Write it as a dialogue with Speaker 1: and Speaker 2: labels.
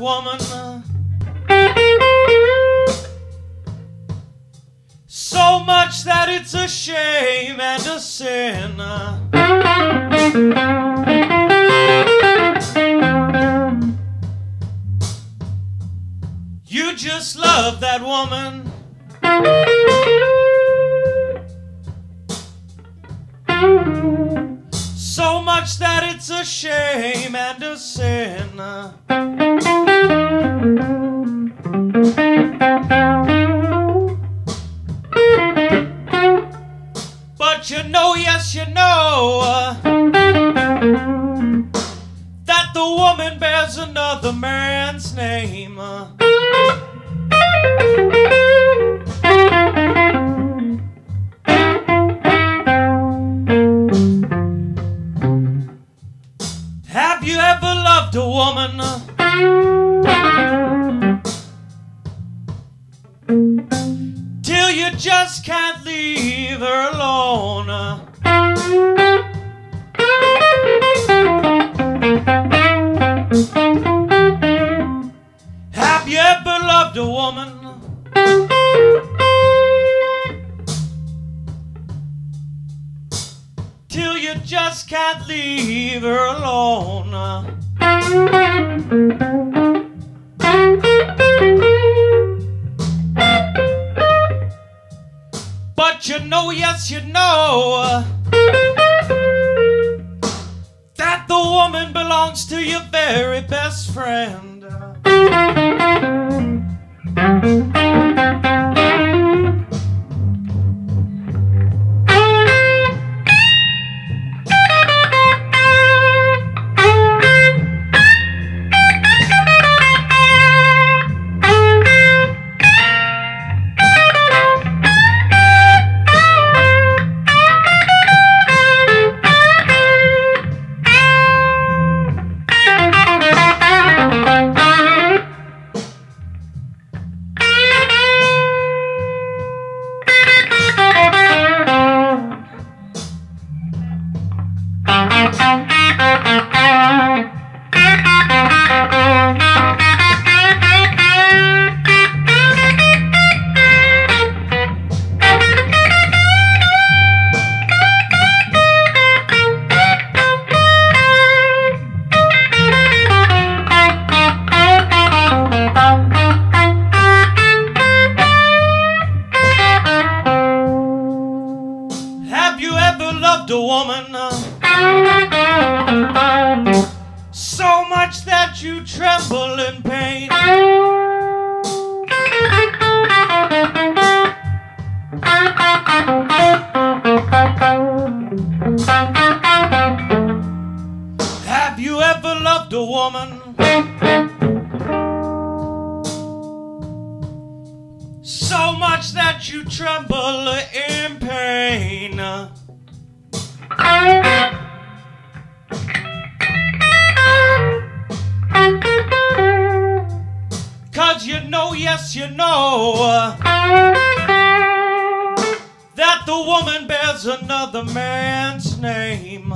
Speaker 1: woman. So much that it's a shame and a sin. You just love that woman. So much that it's a shame and a sin. But you know, yes, you know that the woman bears another man's name. Have you ever loved a woman? You just can't leave her alone. Have you ever loved a woman? Till you just can't leave her alone. Know, yes, you know that the woman belongs to your very best friend. Have you ever loved a woman? uh, So much that you tremble in pain. Have you ever loved a woman? So much that you tremble in pain. You know, yes, you know that the woman bears another man's name.